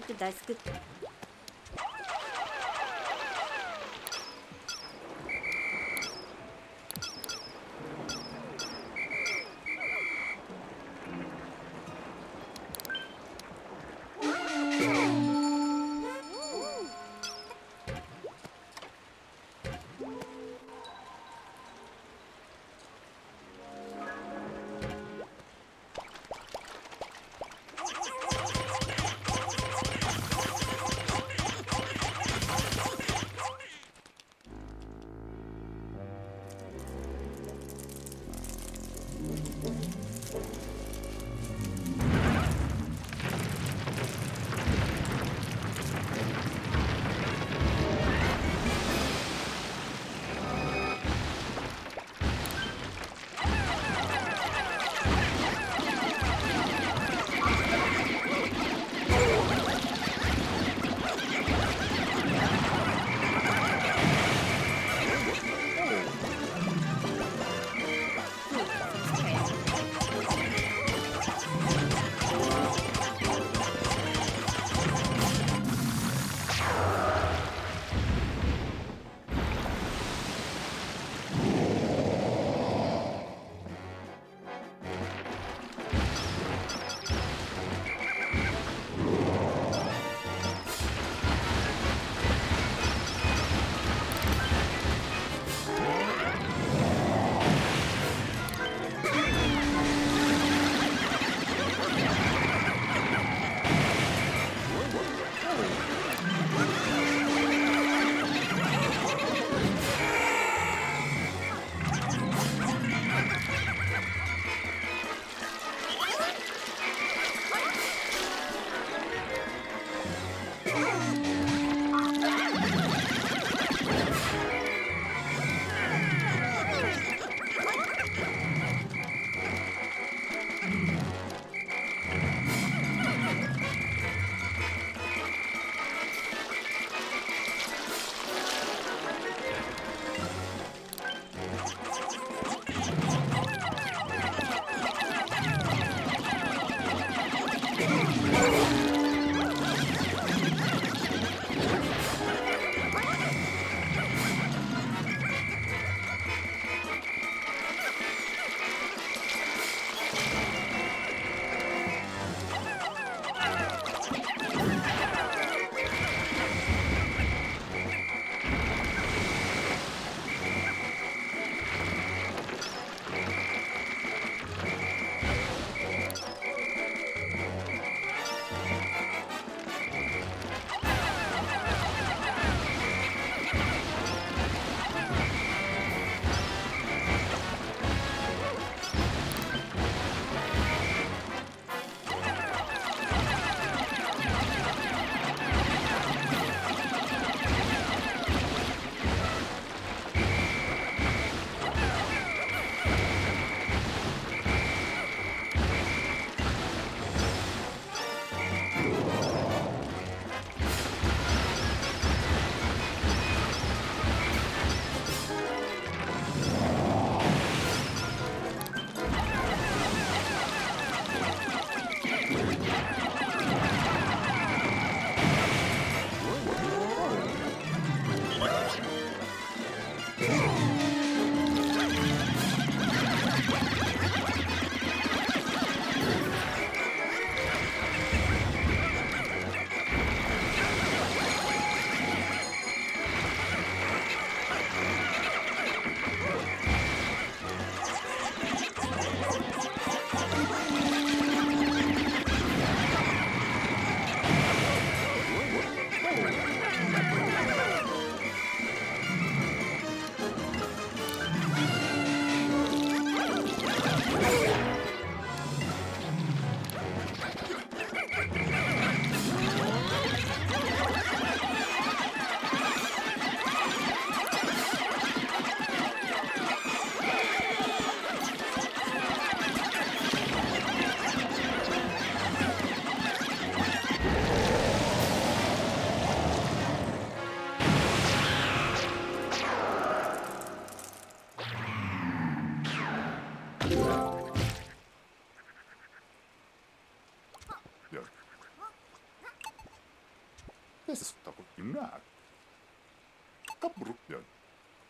ク大スクって。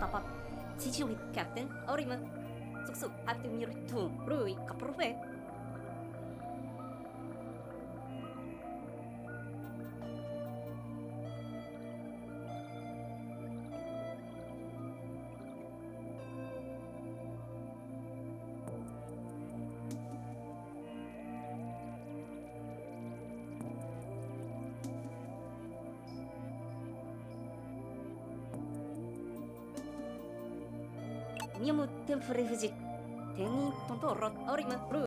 Patapap. Si Julie Captain, Auriman. Suksuk at Mirtu, Rui Kaprove. ンフレフジッ